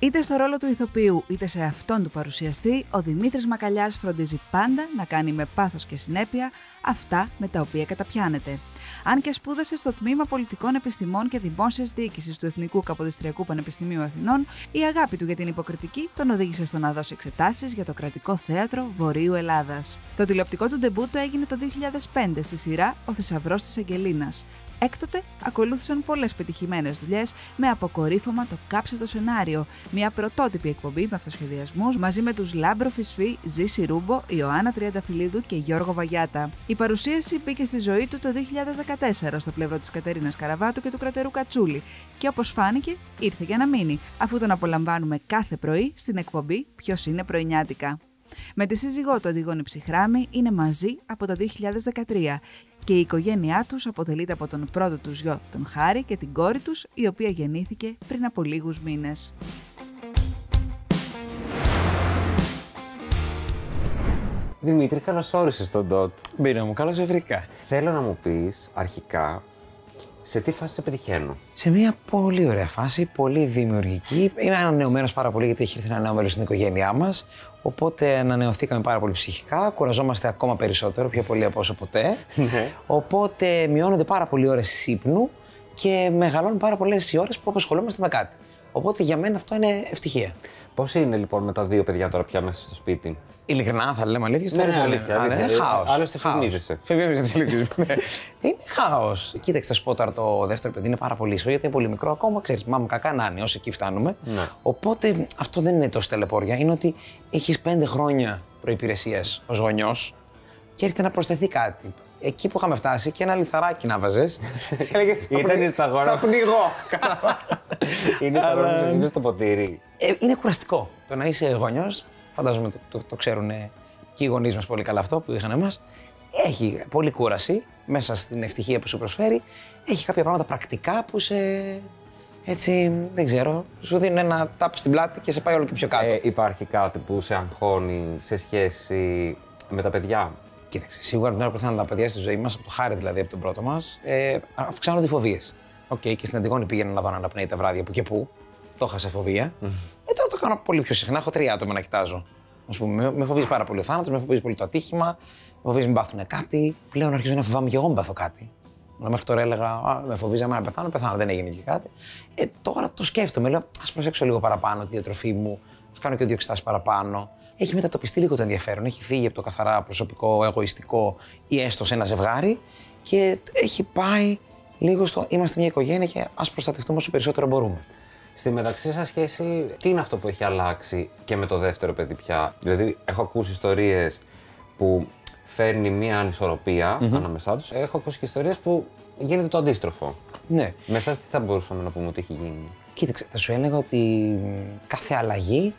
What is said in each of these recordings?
Είτε στο ρόλο του ηθοποιού, είτε σε αυτόν του παρουσιαστή, ο Δημήτρης Μακαλιάς φροντίζει πάντα να κάνει με πάθος και συνέπεια αυτά με τα οποία καταπιάνεται. Αν και σπούδασε στο Τμήμα Πολιτικών Επιστημών και Δημόσιας Διοίκησης του Εθνικού Καποδιστριακού Πανεπιστημίου Αθηνών, η αγάπη του για την υποκριτική τον οδήγησε στο να δώσει εξετάσεις για το κρατικό θέατρο Βορείου Ελλάδας. Το τηλεοπτικό του ντεμπούτο έγινε το 2005 στη σειρά Ο Θησαυρός της Αγγελίνας. Έκτοτε ακολούθησαν πολλές πετυχημένες δουλειές με αποκορύφωμα το κάψε το σενάριο, μια πρωτότυπη εκπομπή με αυτοσχεδιασμούς μαζί με τους Λάμπρο Φυσφή, Ζήση Ρούμπο, Ιωάννα Τριανταφυλλίδου και Γιώργο Βαγιάτα. Η παρουσίαση μπήκε στη ζωή του το 2014 στο πλευρό της Κατερίνας Καραβάτου και του κρατερού Κατσούλη και όπως φάνηκε ήρθε για να μείνει, αφού τον απολαμβάνουμε κάθε πρωί στην εκπομπή Ποιος είναι πρωινιάτικα. Με τη σύζυγό του Αντιγόνη Ψυχράμη είναι μαζί από το 2013 και η οικογένειά τους αποτελείται από τον πρώτο τους γιο, τον Χάρη και την κόρη τους, η οποία γεννήθηκε πριν από λίγους μήνες. Δημήτρη, καλώς όρισες στον Ντότ. Μπήρα μου, καλώς βρήκα. Θέλω να μου πεις αρχικά σε τι φάση σε πετυχαίνω; Σε μια πολύ ωραία φάση, πολύ δημιουργική. Είμαι ανανεωμένος πάρα πολύ γιατί έχει έρθει ένα νέο μέλος στην οικογένειά μας. Οπότε ανανεωθήκαμε πάρα πολύ ψυχικά. Κουραζόμαστε ακόμα περισσότερο, πιο πολύ από όσο ποτέ. Ναι. Οπότε μειώνονται πάρα πολλοί ώρες ύπνου και μεγαλώνουν πάρα πολλές οι ώρες που απασχολούμαστε με κάτι. Οπότε για μένα αυτό είναι ευτυχία. Πώς είναι λοιπόν με τα δύο παιδιά τώρα πια μέσα στο σπίτι; Ειλικρινά θα λέμε αλήθεια. Ναι, ναι, αλήθεια, αλήθεια. Είναι χάος. Άλλωστε φημίζεσαι. Φημίζεσαι τι ηλικίε μου. ναι. Είναι χάος. Κοίταξε, θα σου πω τώρα το δεύτερο παιδί είναι πάρα πολύ ίσο γιατί είναι πολύ μικρό ακόμα. Ξέρεις, μάμα κακά να είναι, όσο εκεί φτάνουμε. Ναι. Οπότε αυτό δεν είναι τόσο τελεπόρια. Είναι ότι έχεις πέντε χρόνια προπηρεσία ως γονιός και έρχεται να προσθεθεί κάτι. Εκεί που είχαμε φτάσει και ένα λιθαράκι να βαζε. Ήταν στα γόρα. Θα πνιγώ. Είναι στα Αλλά- γόρια που είναι στο ποτήρι. Ε, είναι κουραστικό. Το να είσαι γονιός, φαντάζομαι το, το, το ξέρουν και οι γονείς μας πολύ καλά αυτό που είχαν εμάς. Έχει πολλή κούραση μέσα στην ευτυχία που σου προσφέρει. Έχει κάποια πράγματα πρακτικά που σε. Έτσι, δεν ξέρω, σου δίνουν ένα τάπ στην πλάτη και σε πάει όλο και πιο κάτω. Ε, υπάρχει κάτι που σε αγχώνει σε σχέση με τα παιδιά; Κοίταξε, σίγουρα την ώρα που θα είναι τα παιδιά στη ζωή μας, από το χάρη δηλαδή από τον πρώτο μας, ε, αυξάνονται οι φοβίες. Οκ, και στην Αντιγόνη πήγαινα να δω να αναπνέει τα βράδια που και που. Το είχα σε φοβία. ε, τώρα το κάνω πολύ πιο συχνά. Έχω τρία άτομα να κοιτάζω. Ας πούμε, με, με φοβίζει πάρα πολύ ο θάνατος, με φοβίζει πολύ το ατύχημα, με φοβίζει μην πάθουν κάτι. Πλέον αρχίζω να φοβάμαι και εγώ μην πάθω κάτι. Αλλά μέχρι τώρα έλεγα, Α, με φοβίζαμε να πεθάνω, πεθάνω, δεν έγινε και κάτι. Ε, τώρα το σκέφτομαι, λέω, ας προσέξω λίγο παραπάνω τη διατροφή μου, ας κάνω και δύο εξετάσεις παραπάνω. Έχει μετατοπιστεί λίγο το ενδιαφέρον. Έχει φύγει από το καθαρά προσωπικό, εγωιστικό ή έστω σε ένα ζευγάρι και έχει πάει λίγο στο είμαστε μια οικογένεια και ας προστατευτούμε όσο περισσότερο μπορούμε. Στη μεταξύ σας σχέση, τι είναι αυτό που έχει αλλάξει και με το δεύτερο παιδί πια; Δηλαδή, έχω ακούσει ιστορίες που φέρνει μία ανισορροπία ανάμεσά τους. Έχω ακούσει και ιστορίες που γίνεται το αντίστροφο. Ναι. Με εσάς τι θα μπορούσαμε να πούμε ότι έχει γίνει; Κοίταξε, θα σου έλεγα ότι μ, κάθε αλλαγή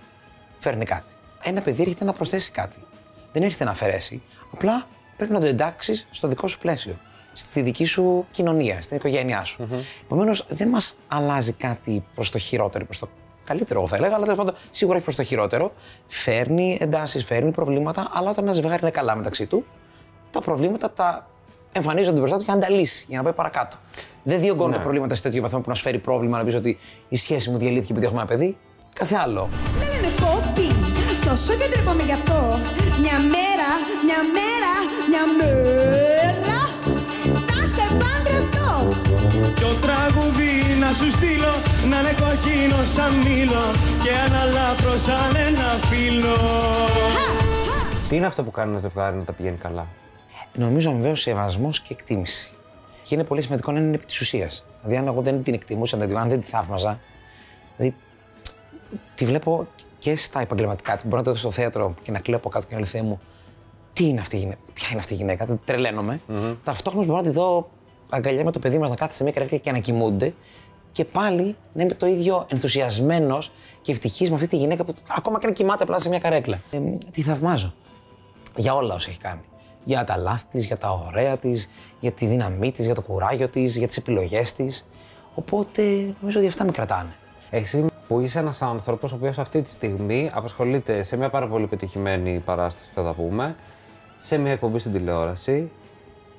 φέρνει κάτι. Ένα παιδί έρχεται να προσθέσει κάτι. Δεν έρχεται να αφαιρέσει. Απλά πρέπει να το εντάξεις στο δικό σου πλαίσιο. Στη δική σου κοινωνία, στην οικογένειά σου. Επομένως, δεν μας αλλάζει κάτι προς το χειρότερο ή προς το καλύτερο, εγώ θα έλεγα, αλλά τέλος πάντων σίγουρα έχει προς το χειρότερο. Φέρνει εντάσεις, φέρνει προβλήματα, αλλά όταν ένα ζευγάρι είναι καλά μεταξύ του, τα προβλήματα τα εμφανίζονται μπροστά του και να τα λύσει για να πάει παρακάτω. Δεν διωγγώνω Ναι. τα προβλήματα σε τέτοιο βαθμό που να σου φέρει πρόβλημα να πεις ότι η σχέση μου διαλύθηκε επειδή έχουμε ένα παιδί. Κάθε άλλο. Τόσο και τρεπόμαι γι' αυτό. Μια μέρα, μια μέρα, μια μέρα. Θα σε παντρευτώ. Ποιο τραγούδι να σου στείλω Να είναι κοκκίνο σαν μήλο Και αναλάφρο σαν ένα φύλλο Τι είναι αυτό που κάνει ένα ζευγάρι να τα πηγαίνει καλά; Νομίζω αμοιβαίος σεβασμός και εκτίμηση. Και είναι πολύ σημαντικό να είναι επί της ουσίας. Δηλαδή, αν εγώ δεν την εκτιμούσα, αν δεν, αν δεν τη θαύμαζα, δηλαδή, τη βλέπω και στα επαγγελματικά της. Μπορώ να το δω στο θέατρο και να κλαίω από κάτω και να λέω Θεέ μου, τι είναι αυτή η γυναίκα, ποια είναι αυτή η γυναίκα, δεν τρελαίνομαι. Ταυτόχρονα μπορώ να τη δω αγκαλιά με το παιδί μας να κάθεται σε μια καρέκλα και να κοιμούνται και πάλι να είμαι το ίδιο ενθουσιασμένος και ευτυχής με αυτή τη γυναίκα που ακόμα και να κοιμάται απλά σε μια καρέκλα. Ε, τη θαυμάζω για όλα όσα έχει κάνει. Για τα λάθη της, για τα ωραία της, για τη δύναμή της, για το κουράγιο της, για τις επιλογές της. Οπότε νομίζω ότι αυτά με κρατάνε. Εσύ που είσαι ένας άνθρωπος ο οποίος αυτή τη στιγμή απασχολείται σε μια πάρα πολύ πετυχημένη παράσταση, θα τα πούμε, σε μια εκπομπή στην τηλεόραση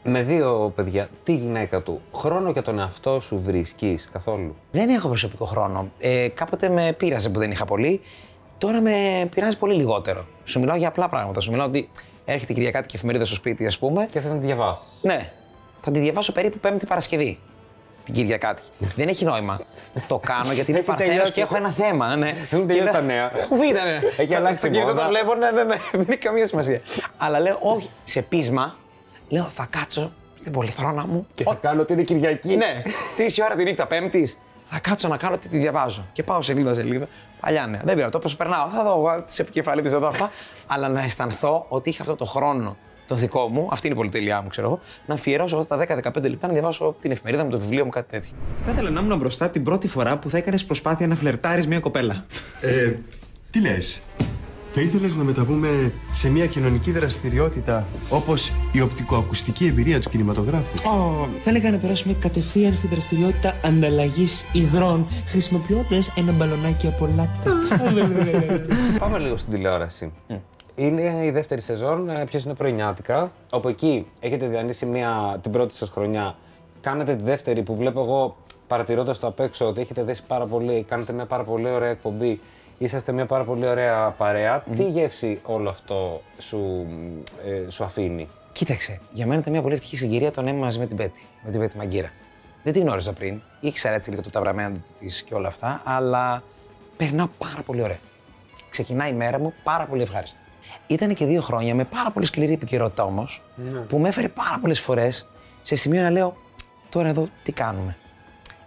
με δύο παιδιά, τη γυναίκα του, χρόνο για τον εαυτό σου βρίσκεις καθόλου; Δεν έχω προσωπικό χρόνο. Ε, κάποτε με πείραζε που δεν είχα πολύ. Τώρα με πειράζει πολύ λιγότερο. Σου μιλάω για απλά πράγματα. Σου μιλάω ότι έρχεται η Κυριακάτικη εφημερίδα στο σπίτι, ας πούμε. Και θες να τη διαβάσεις. Ναι. Θα τη διαβάσω περίπου Πέμπτη Παρασκευή. Την Κυριακάτικη. δεν έχει νόημα. Το κάνω γιατί είμαι Έχει παρθένος τελειώσει. και έχω ένα θέμα. Ναι. Έχουν τελειώσει Και τα να- νέα. Έχω βίντεο, ναι. Έχει αλλάξει Στο η κινητό μόδα. το βλέπω, ναι, ναι, ναι. Δεν έχει καμία σημασία. Αλλά λέω, όχι, σε πείσμα, λέω, θα κάτσω την πολυθρόνα μου. Και θα κάνω ότι είναι Κυριακή. Ναι, τρει ώρα τη νύχτα Πέμπτης. Θα κάτσω να κάνω ότι τη διαβάζω. Και πάω σελίδα σελίδα. Παλιά νέα. Δεν πειράζει, το πώ περνάω. Θα δω τις επικεφαλίδες εδώ αυτά. Αλλά να αισθανθώ ότι είχα αυτό το χρόνο το δικό μου, αυτή είναι η πολυτέλειά μου, ξέρω εγώ, να αφιερώσω αυτά τα 10-15 λεπτά να διαβάσω την εφημερίδα μου, το βιβλίο μου, κάτι τέτοιο. Θα ήθελα να ήμουν μπροστά την πρώτη φορά που θα έκανες προσπάθεια να φλερτάρεις μια κοπέλα. Ε, τι λες, θα ήθελες να μεταβούμε σε μια κοινωνική δραστηριότητα όπως η οπτικοακουστική εμπειρία του κινηματογράφου; Ω, θα έλεγα να περάσουμε κατευθείαν στην δραστηριότητα ανταλλαγής υγρών, χρησιμοποιώντας ένα μπαλονάκι από λάτεξ. Πάμε λίγο στην τηλεόραση. Είναι η δεύτερη σεζόν, ποιος είναι πρωινιάτικα; Όπου εκεί έχετε διανύσει μια, την πρώτη σας χρονιά. Κάνετε τη δεύτερη που βλέπω εγώ παρατηρώντας το απ' έξω ότι έχετε δέσει πάρα πολύ. Κάνετε μια πάρα πολύ ωραία εκπομπή. Είσαστε μια πάρα πολύ ωραία παρέα. Τι γεύση όλο αυτό σου, ε, σου αφήνει; Κοίταξε, για μένα ήταν μια πολύ ευτυχή συγκυρία το να είμαι μαζί με την Πέτη, με την Πέτη Μαγκύρα. Δεν την γνώριζα πριν, ήξερα έτσι λίγο το ταβραμμένο της και όλα αυτά, αλλά περνάω πάρα πολύ ωραία. Ξεκινάει η μέρα μου πάρα πολύ ευχάριστα. Ήταν και δύο χρόνια με πάρα πολύ σκληρή επικαιρότητα όμως, που με έφερε πάρα πολλές φορές σε σημείο να λέω: Τώρα εδώ τι κάνουμε,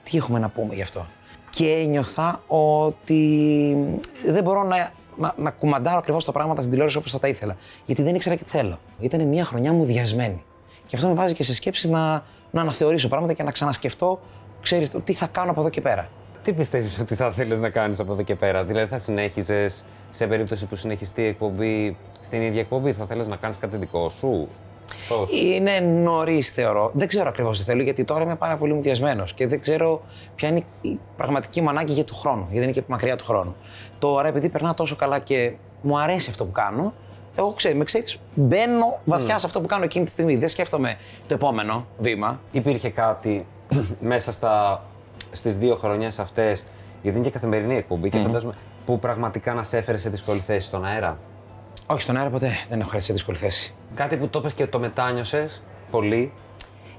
τι έχουμε να πούμε γι' αυτό; Και ένιωθα ότι δεν μπορώ να, να, να κουμαντάρω ακριβώς τα πράγματα στην τηλεόραση όπως θα τα ήθελα. Γιατί δεν ήξερα και τι θέλω. Ήταν μια χρονιά μου διασμένη. Και αυτό με βάζει και σε σκέψεις να, να αναθεωρήσω πράγματα και να ξανασκεφτώ, ξέρεις, τι θα κάνω από εδώ και πέρα. Τι πιστεύεις ότι θα θέλεις να κάνεις από εδώ και πέρα, Δηλαδή θα συνέχιζες σε περίπτωση που συνεχιστεί η εκπομπή στην ίδια εκπομπή, θα θέλεις να κάνεις κάτι δικό σου; Πώς; Είναι νωρίς, θεωρώ. Δεν ξέρω ακριβώς τι θέλω, γιατί τώρα είμαι πάρα πολύ μουδιασμένο και δεν ξέρω ποια είναι η πραγματική μου ανάγκη για του χρόνου, γιατί είναι και μακριά του χρόνου. Τώρα, επειδή περνάω τόσο καλά και μου αρέσει αυτό που κάνω, εγώ ξέρω, με ξέρεις, μπαίνω βαθιά σε αυτό που κάνω εκείνη τη στιγμή. Δεν σκέφτομαι το επόμενο βήμα. Υπήρχε κάτι μέσα στα, στις δύο χρονιές αυτές, γιατί είναι και καθημερινή εκπομπή και φαντάζομαι, που πραγματικά να σε έφερε σε δύσκολη θέση στον αέρα. Όχι, στον αέρα ποτέ δεν έχω έρθει σε δύσκολη θέση. Κάτι που το είπες και το μετάνιωσες πολύ.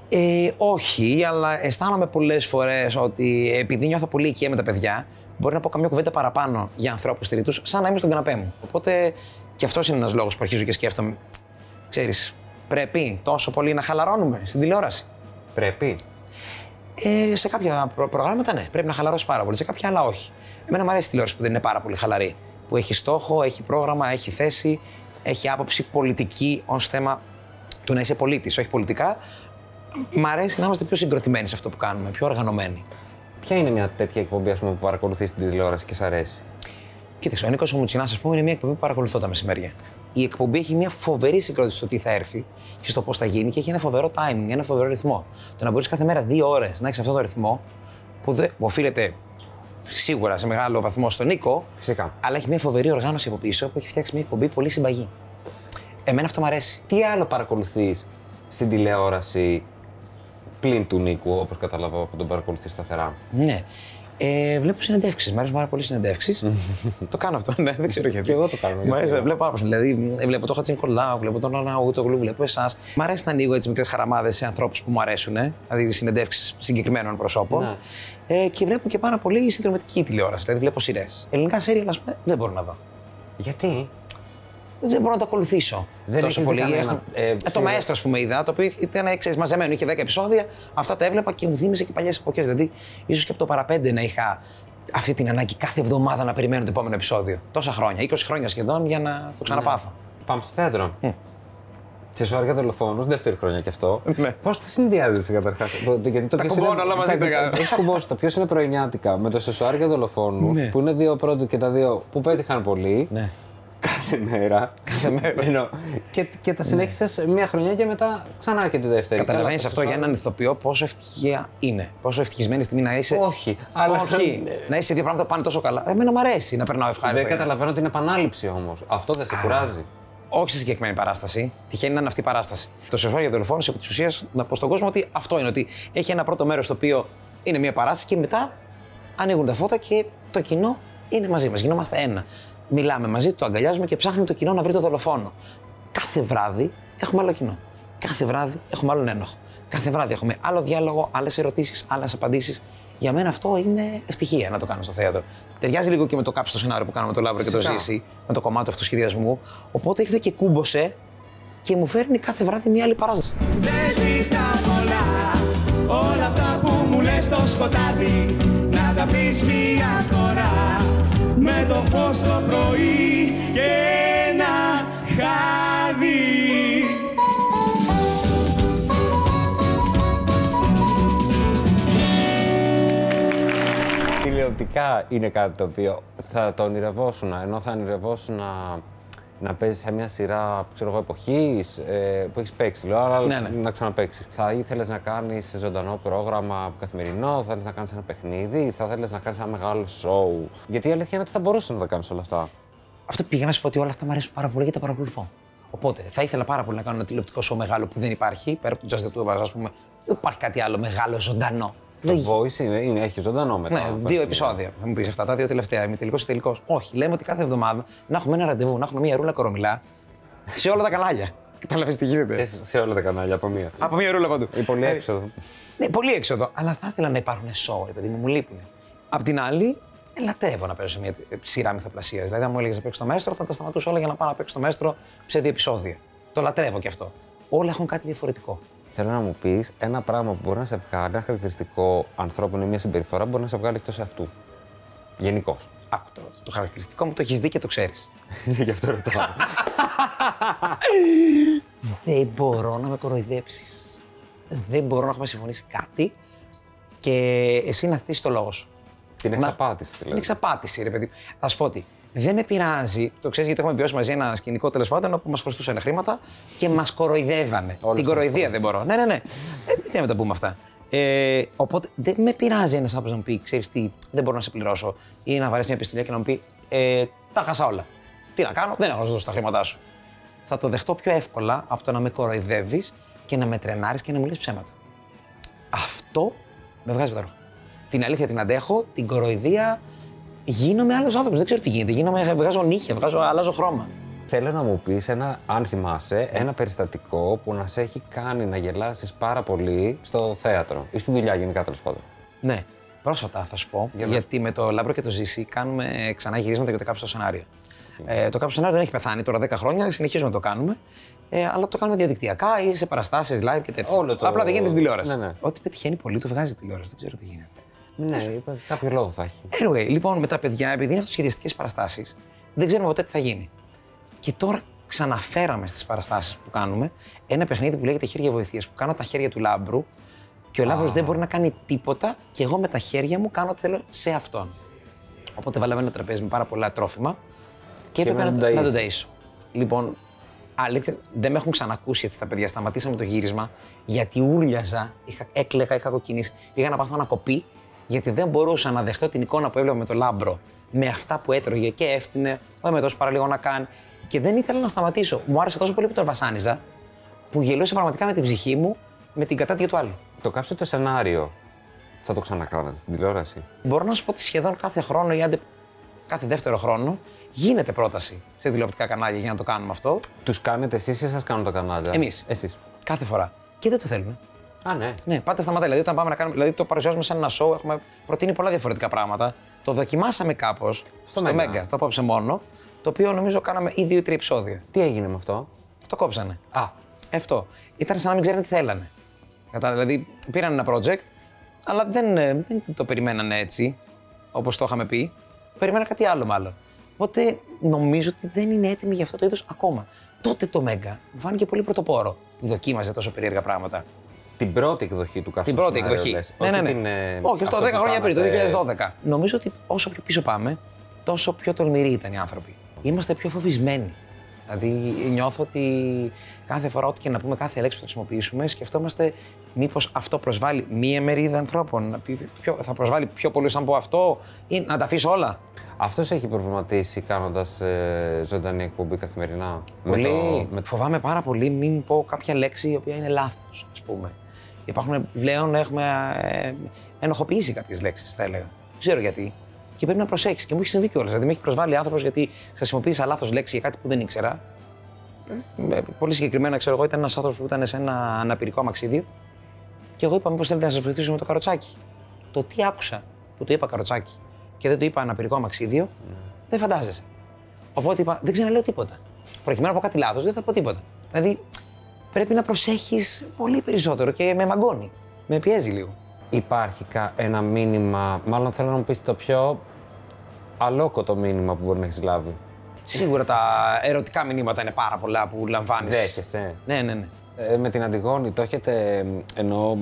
Ε, όχι, αλλά αισθάνομαι πολλές φορές ότι επειδή νιώθω πολύ οικία με τα παιδιά, μπορεί να πω καμιά κουβέντα παραπάνω για ανθρώπους τηρητού, σαν να είμαι στον καναπέ μου. Οπότε και αυτός είναι ένας λόγος που αρχίζω και σκέφτομαι. Ξέρεις, πρέπει τόσο πολύ να χαλαρώνουμε στην τηλεόραση. Πρέπει. Ε, σε κάποια προ- προγράμματα ναι, πρέπει να χαλαρώσει πάρα πολύ. Σε κάποια άλλα όχι. Εμένα μου αρέσει η τηλεόραση που δεν είναι πάρα πολύ χαλαρή. Που έχει στόχο, έχει πρόγραμμα, έχει θέση, έχει άποψη πολιτική ως θέμα του να είσαι πολίτης, όχι πολιτικά. Μ' αρέσει να είμαστε πιο συγκροτημένοι σε αυτό που κάνουμε, πιο οργανωμένοι. Ποια είναι μια τέτοια εκπομπή ας πούμε, που παρακολουθείς την τηλεόραση και σ' αρέσει; Κοίταξε, ο Νίκος Μουτσινά, ας πούμε, είναι μια εκπομπή που παρακολουθώ τα μεσημέρια. Η εκπομπή έχει μια φοβερή συγκρότηση στο τι θα έρθει και στο πώς θα γίνει και έχει ένα φοβερό timing, ένα φοβερό ρυθμό. Το να μπορείς κάθε μέρα δύο ώρες να έχεις αυτό το ρυθμό που, δεν, που οφείλεται σίγουρα σε μεγάλο βαθμό στον Νίκο, Φυσικά. αλλά έχει μια φοβερή οργάνωση από πίσω που έχει φτιάξει μια εκπομπή πολύ συμπαγή. Εμένα αυτό μου αρέσει. Τι άλλο παρακολουθείς στην τηλεόραση πλην του Νίκου, όπως καταλαβαίνω που τον παρακολουθείς σταθερά; Ναι. Ε, βλέπω συνεντεύξεις. Μ' αρέσουν πάρα πολύ συνεντεύξεις. το κάνω αυτό, ναι, δεν ξέρω γιατί. Και εγώ το κάνω, Μ' γιατί αρέσει, δεν. βλέπω πάρα πολύ. Δηλαδή, ε, βλέπω τον Χατζη Νικολάου, βλέπω τον Αναούτογλου, βλέπω εσάς. Μ' αρέσει να ανοίγω έτσι μικρές χαραμάδες σε ανθρώπους που μου αρέσουν, ε, δηλαδή συνεντεύξεις συγκεκριμένων προσώπων. Ναι. Ε, και βλέπω και πάρα πολύ συνδρομητική τηλεόραση. Δηλαδή, βλέπω σειρές. Ελληνικά σέρια, ας πούμε, δεν μπορώ να δω. Γιατί; Δεν μπορώ να το ακολουθήσω Δεν τόσο έχεις δει πολύ. κανένα, Έχουν- ε, ε, το σειρά. Μαέστρο, ας πούμε, είδα, το οποίο ήταν ξέρεις, μαζεμένο, είχε 10 επεισόδια. Αυτά τα έβλεπα και μου θύμισε και παλιές εποχές. Δηλαδή, ίσως και από το παραπέντε να είχα αυτή την ανάγκη κάθε εβδομάδα να περιμένω το επόμενο επεισόδιο. Τόσα χρόνια, 20 χρόνια σχεδόν για να το ξαναπάθω. Πάμε στο θέατρο. Σε σοάρια δολοφόνου, δεύτερη χρονιά κι αυτό. Ναι. Πώς τα συνδυάζεις καταρχάς; Γιατί το Τα ποιος κουμπώνω είναι- όλα μαζί τα- τα κάνω. τα- Έχεις κουμπώσει το ποιος είναι πρωινιάτικα με το σεσουάρια δολοφόνου, Ναι. που είναι δύο project και τα δύο που πέτυχαν πολύ. Ναι. Κάθε μέρα. Κάθε μέρα. Εννοώ. και, και τα συνέχισες μία χρονιά και μετά ξανά και τη δεύτερη. Καταλαβαίνεις Καλά, αυτό το για έναν ηθοποιό πόσο ευτυχία είναι. Πόσο ευτυχισμένη στιγμή να είσαι. Όχι, αλλά- Όχι. να είσαι δύο πράγματα που πάνε τόσο καλά. Εμένα μου αρέσει να περνάω ευχάριστα. Δεν καταλαβαίνω την επανάληψη όμως. Αυτό δεν σε κουράζει. Όχι στη συγκεκριμένη παράσταση. Τυχαίνει να είναι αυτή η παράσταση. Το σεξουal δολοφόνο επί της ουσίας να πω στον κόσμο ότι αυτό είναι. Ότι έχει ένα πρώτο μέρος το οποίο είναι μια παράσταση και μετά ανοίγουν τα φώτα και το κοινό είναι μαζί μας. Γινόμαστε ένα. Μιλάμε μαζί, το αγκαλιάζουμε και ψάχνουμε το κοινό να βρει το δολοφόνο. Κάθε βράδυ έχουμε άλλο κοινό. Κάθε βράδυ έχουμε άλλον ένοχο. Κάθε βράδυ έχουμε άλλο διάλογο, άλλες ερωτήσεις, άλλες απαντήσεις. Για μένα αυτό είναι ευτυχία να το κάνω στο θέατρο. Ταιριάζει λίγο και με το κάψιμο σενάριο που κάναμε το Λάβρο και το Φυσικά. Ζήση, με το κομμάτι αυτού του σχεδιασμού. Οπότε ήρθε και κούμποσε και μου φέρνει κάθε βράδυ μια άλλη παράσταση. Δεν ζητά πολλά Όλα αυτά που μου λες στο σκοτάδι Να τα πεις μία φορά Με το φως το πρωί Και ένα χάδι Τηλεοπτικά είναι κάτι το οποίο θα το ονειρευόσουν, ενώ θα ονειρευόσουν να, να παίζεις σε μια σειρά ξέρω εγώ, εποχής, ε, που έχεις παίξει, λέω, αλλά Ναι, ναι. να ξαναπαίξεις. Θα ήθελες να κάνεις ζωντανό πρόγραμμα καθημερινό, θα ήθελε να κάνεις ένα παιχνίδι, θα ήθελε να κάνεις ένα μεγάλο σοου. Γιατί η αλήθεια είναι ότι θα μπορούσες να τα κάνεις όλα αυτά. Αυτό πήγα να σου πω ότι όλα αυτά μου αρέσουν πάρα πολύ και τα παρακολουθώ. Οπότε θα ήθελα πάρα πολύ να κάνω ένα τηλεοπτικό show μεγάλο που δεν υπάρχει. Πέρα από το Just the Two of Us, ας πούμε, δεν υπάρχει κάτι άλλο μεγάλο, ζωντανό. Το Δεν voice είναι, είναι, έχει ζωντανό μετά. Ναι, δύο Εντάξει. επεισόδια. Θα μου πεις αυτά τα δύο τελευταία. Είμαι τελικός ή τελικός. Όχι, λέμε ότι κάθε εβδομάδα να έχουμε ένα ραντεβού, να έχουμε μια ρούλα κορομιλά σε όλα τα κανάλια. Κατάλαβε τι γίνεται. Και σε όλα τα κανάλια από μία. Από μια ρούλα παντού. Ή πολύ Δηλαδή, έξοδο. Ναι, πολύ έξοδο. Αλλά θα ήθελα να υπάρχουν show, επειδή μου, μου λείπουν. Απ' την άλλη, ελαττεύω να παίζω σε μια σειρά μυθοπλασίας. Δηλαδή, αν μου έλεγες να παίξω στο μέστρο, θα τα σταματούσα όλα για να πάω να παίξω στο μέστρο σε δύο επεισόδια. Το λατρεύω κι αυτό. Όλα έχουν κάτι διαφορετικό. Θέλω να μου πεις ένα πράγμα που μπορεί να σε βγάλει, ένα χαρακτηριστικό ανθρώπινο ή μια συμπεριφορά που μπορεί να σε βγάλει εκτός αυτού. Γενικώς. Άκου τώρα, το χαρακτηριστικό μου το έχεις δει και το ξέρεις. Γι' αυτό ρωτάω. Δεν μπορώ να με κοροϊδέψεις. Δεν μπορώ να έχουμε συμφωνήσει κάτι και εσύ να θέσει το λόγο σου. Την Να- εξαπάτηση Είναι δηλαδή. εξαπάτηση, ρε παιδί. Θα σου πω ότι δεν με πειράζει, το ξέρεις γιατί έχουμε βιώσει μαζί ένα σκηνικό τέλος πάντων όπου μας χρωστούσαν χρήματα και μας κοροϊδεύανε. Όλες Την τις κοροϊδία φορές. δεν μπορώ. Ναι, ναι, ναι. Ε, τι να τα πούμε αυτά. Ε, οπότε δεν με πειράζει ένας άνθρωπος να μου πει: Ξέρεις τι, δεν μπορώ να σε πληρώσω. Ή να βαρέσεις μια επιστολή και να μου πει: ε, Τα χάσα όλα. Τι να κάνω, δεν έχω να σου δώσω τα χρήματά σου. Θα το δεχτώ πιο εύκολα από το να με κοροϊδεύεις και να με τρενάρεις και να μου λες ψέματα. Αυτό με βγάζει από τα ρούχα. Την αλήθεια την αντέχω, την κοροϊδία. Γίνομαι άλλος άνθρωπος. Δεν ξέρω τι γίνεται. Γίνομαι, βγάζω νύχια, βγάζω, αλλάζω χρώμα. Θέλω να μου πεις ένα, αν θυμάσαι, ένα περιστατικό που να σε έχει κάνει να γελάσεις πάρα πολύ στο θέατρο ή στη δουλειά γενικά τέλος πάντων. Ναι, πρόσφατα θα σου πω. Για να. γιατί με το Λάμπρο και το Ζήση κάνουμε ξανά γυρίσματα για το κάψιμο σενάριο. Ε, το κάψιμο σενάριο δεν έχει πεθάνει τώρα 10 χρόνια, συνεχίζουμε να το κάνουμε. Ε, αλλά το κάνουμε διαδικτυακά ή σε παραστάσεις live και τέτοια. Όλο το- Απλά δεν γίνεται στην τηλεόραση. Ναι, ναι. Ό,τι πετυχαίνει πολύ το βγάζει τηλεόραση. Δεν ξέρω τι γίνεται. Ναι, είπα, κάποιο λόγο θα έχει. Anyway, λοιπόν, με τα παιδιά, επειδή είναι αυτοσχεδιαστικές παραστάσεις, δεν ξέρουμε ποτέ τι θα γίνει. Και τώρα ξαναφέραμε στις παραστάσεις που κάνουμε ένα παιχνίδι που λέγεται Χέρια Βοηθείας, που κάνω τα χέρια του λάμπρου και ο λάμπρος δεν μπορεί να κάνει τίποτα και εγώ με τα χέρια μου κάνω ό,τι θέλω σε αυτόν. Οπότε βάλαμε ένα τραπέζι με πάρα πολλά τρόφιμα και, έπρεπε να να, τον να τον ταΐσεις. ταΐσω. Λοιπόν, αλήθεια, δεν με έχουν ξανακούσει έτσι τα παιδιά. Σταματήσαμε το γύρισμα γιατί ούρλιαζα, είχα, έκλαιγα, είχα κοκκινήσει. Πήγα να πάθω ανακοπή γιατί δεν μπορούσα να δεχτώ την εικόνα που έβλεπα με το λάμπρο με αυτά που έτρωγε και έφτιανε, όχι με τόσο παραλίγο να κάνει. Και δεν ήθελα να σταματήσω. Μου άρεσε τόσο πολύ που τον βασάνιζα που γελούσε πραγματικά με την ψυχή μου με την κατάτια του άλλου. Το κάψε το σενάριο. Θα το ξανακάνατε στην τηλεόραση. Μπορώ να σου πω ότι σχεδόν κάθε χρόνο ή άντε κάθε δεύτερο χρόνο γίνεται πρόταση σε τηλεοπτικά κανάλια για να το κάνουμε αυτό. Τους κάνετε εσείς ή σας κάνουν τα κανάλια; Εμείς. Εσείς. Κάθε φορά. Και δεν το θέλουμε. Α, ναι. Ναι, πάτε σταματά. Δηλαδή, όταν πάμε να κάνουμε. Δηλαδή, το παρουσιάζουμε σαν ένα show, έχουμε προτείνει πολλά διαφορετικά πράγματα. Το δοκιμάσαμε κάπως στο, Μέγκα. Μέγκα, το απόψε μόνο. Το οποίο νομίζω κάναμε ή δύο ή τρία επεισόδια. Τι έγινε με αυτό; Το κόψανε. Α, Αυτό. Ήταν σαν να μην ξέρουν τι θέλανε. Κατά, δηλαδή, πήραν ένα project, αλλά δεν, ε, δεν το περιμένανε έτσι, όπως το είχαμε πει. Περιμέναν κάτι άλλο, μάλλον. Οπότε νομίζω ότι δεν είναι έτοιμοι για αυτό το είδος ακόμα. Τότε το Μέγκα μου φάνηκε πολύ πρωτοπόρο που δοκίμαζε τόσο περίεργα πράγματα. Την πρώτη εκδοχή του κάψου Την πρώτη σενάριου, εκδοχή. λες. Ναι, Όχι ναι, ναι. την, ε, Όχι, αυτό 10 που χρόνια πριν, το κάνατε- 2012. Νομίζω ότι όσο πιο πίσω πάμε, τόσο πιο τολμηροί ήταν οι άνθρωποι. Είμαστε πιο φοβισμένοι. Δηλαδή νιώθω ότι κάθε φορά, ό,τι και να πούμε, κάθε λέξη που θα χρησιμοποιήσουμε, σκεφτόμαστε μήπως αυτό προσβάλλει μία μερίδα ανθρώπων. να πει πιο- θα προσβάλλει πιο πολύ σαν πω αυτό ή να τα αφήσω όλα. Αυτός έχει προβληματίσει κάνοντας ε, ζωντανή εκπομπή καθημερινά. Με Πολύ. το- με- Φοβάμαι πάρα πολύ μην πω κάποια λέξη η οποία είναι λάθος, ας πούμε. Υπάρχουν πλέον έχουμε ε, ενοχοποιήσει κάποιες λέξεις, θα έλεγα. Δεν ξέρω γιατί. Και πρέπει να προσέξεις. Και μου έχει συμβεί κιόλας. Δηλαδή, με έχει προσβάλει άνθρωπος γιατί χρησιμοποίησα λάθος λέξη για κάτι που δεν ήξερα. Ε, πολύ συγκεκριμένα, ξέρω εγώ, ήταν ένας άνθρωπος που ήταν σε ένα αναπηρικό αμαξίδιο. Και εγώ είπα: Μήπως θέλετε να σας βοηθήσω με το καροτσάκι. Το τι άκουσα που το είπα καροτσάκι και δεν το είπα αναπηρικό αμαξίδιο, δεν φαντάζεσαι. Οπότε είπα: Δεν ξαναλέω τίποτα. Προκειμένου να πω κάτι λάθος, δεν θα πω τίποτα. Δηλαδή, πρέπει να προσέχεις πολύ περισσότερο και με μαγκώνει. Με πιέζει λίγο. Υπάρχει κα- ένα μήνυμα, μάλλον θέλω να μου πεις το πιο αλόκοτο μήνυμα που μπορεί να έχεις λάβει. Σίγουρα τα ερωτικά μηνύματα είναι πάρα πολλά που λαμβάνεις. Δέχεσαι. Ναι, ναι, ναι. Ε, με την Αντιγόνη το έχετε μ, εννοώ μ,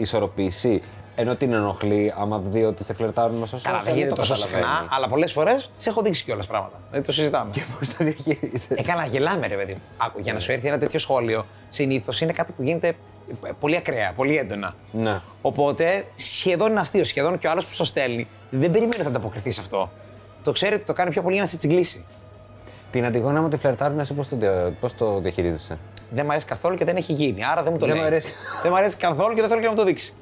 ισορροπήσει. Ενώ την ενοχλεί άμα δει ότι σε φλερτάρουν με σωστό. Καλά, δεν γίνεται τόσο συχνά, αλλά πολλές φορές τη έχω δείξει κιόλας πράγματα. Δηλαδή το συζητάμε. Πώς το διαχειρίζεσαι. Ε, καλά, γελάμε, ρε παιδί μου. Άκου, για να σου έρθει ένα τέτοιο σχόλιο, συνήθως είναι κάτι που γίνεται ε, πολύ ακραία, πολύ έντονα. Ναι. Οπότε σχεδόν είναι αστείο. Σχεδόν και ο άλλος που στο στέλνει δεν περιμένει ότι θα ανταποκριθείς σε αυτό. Το ξέρει ότι το κάνει πιο πολύ για να σε τσιγκλίσει. Την Αντιγόνη, άμα τη φλερτάρουν, εσύ πώς το, δια- πώς το διαχειρίζεσαι; Δεν μου αρέσει καθόλου και δεν έχει γίνει. Άρα δεν μου το Δεν λέει. μ' αρέσει. δεν μου αρέσει καθόλου και δεν θέλω και να μου το δείξει.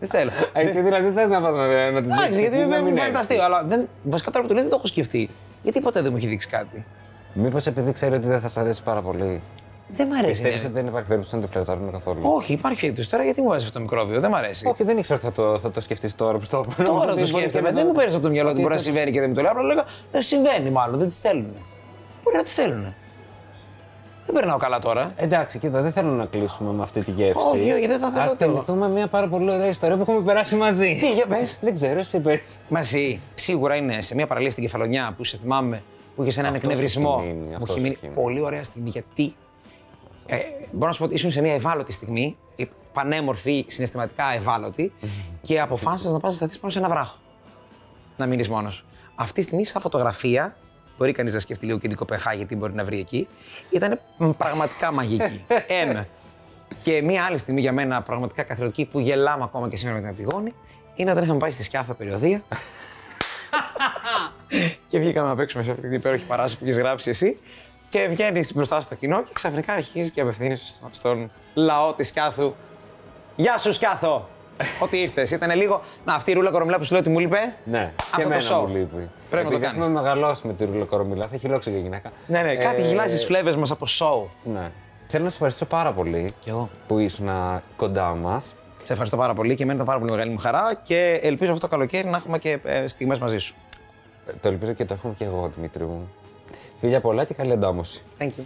Δεν θέλω. Εσύ δηλαδή θες να πας να, να τη Εντάξει, γιατί με μου φαίνεται αστείο, αλλά δεν, βασικά τώρα που το λέει δεν το έχω σκεφτεί. Γιατί ποτέ δεν μου έχει δείξει κάτι; Μήπως επειδή ξέρει ότι δεν θα σα αρέσει πάρα πολύ. Δεν μ' αρέσει. Πιστεύεις ναι. ότι δεν υπάρχει περίπτωση να τη φλερτάρουν καθόλου; Όχι, υπάρχει περίπτωση τώρα γιατί μου βάζεις αυτό το μικρόβιο. Δεν μ' αρέσει. Όχι, δεν ήξερα ότι θα το, θα το σκεφτείς τώρα που στο είπα. Νόμιζα Τώρα ότι το μπορεί σκέφτομαι. και να Δεν το- μου παίρνει από το μυαλό ότι ότι μπορεί να έτσι- συμβαίνει και δεν μου το λέει. Απλά λέγα δεν συμβαίνει μάλλον, δεν τις στέλνουν. Μπορεί να τις στέλνουν. Δεν περνάω καλά τώρα. Εντάξει, κοίτα, δεν θέλω να κλείσουμε με αυτή τη γεύση. Όχι, όχι, δεν θα θέλω Ας τέλο. θυμηθούμε μια πάρα πολύ ωραία ιστορία που έχουμε περάσει μαζί. Τι, για πες. Δεν ξέρω, εσύ πες. Μαζί. Σίγουρα είναι σε μια παραλία στην Κεφαλονιά που σε θυμάμαι που είχες έναν Αυτός εκνευρισμό. έχει μείνει, Μου αυτός έχει μείνει έχει μείνει. πολύ ωραία στιγμή γιατί. Ε, μπορώ να σου πω ότι ήσουν σε μια ευάλωτη στιγμή, ε, πανέμορφη, συναισθηματικά ευάλωτη και αποφάσισες να πας να σταθείς πάνω σε ένα βράχο. Να μείνεις μόνος. Αυτή τη στιγμή, σαν φωτογραφία, μπορεί κανείς να σκεφτεί λίγο και την Κοπεχάγη, τι μπορεί να βρει εκεί, ήταν πραγματικά μαγική. ένα. Και μία άλλη στιγμή για μένα πραγματικά καθιερωτική που γελάμε ακόμα και σήμερα με την Αντιγόνη είναι όταν είχαμε πάει στη Σκιάφα περιοδία και βγήκαμε να παίξουμε σε αυτή την υπέροχη παράσταση που έχεις γράψει εσύ. Και βγαίνεις μπροστά στο κοινό και ξαφνικά αρχίζεις και απευθύνεις στον λαό της Σκιάθου. Γεια σου, Σκιάθο! Ότι ήρθες. Ήταν λίγο. Να, αυτή η ρούλα κορομιλά που σου λέω ότι μου λείπε. Ναι, και αυτό το εμένα show. μου λείπει. Πρέπει να το Επειδή κάνεις. Έχουμε μεγαλώσει με τη ρούλα κορομιλά, θα έχει λόξο για γυναίκα. Ναι, ναι, κάτι Ε, γυλάει στις φλέβες μας από show. Ναι. Θέλω να σε ευχαριστήσω πάρα πολύ Κι εγώ. που ήσουν κοντά μας. Σε ευχαριστώ πάρα πολύ και εμένα ήταν πάρα πολύ μεγάλη μου χαρά και ελπίζω αυτό το καλοκαίρι να έχουμε και ε, στιγμές μαζί σου. Το ελπίζω και το έχουμε και εγώ, Δημήτρη μου. Φίλια πολλά και καλή εντάμωση. Thank you.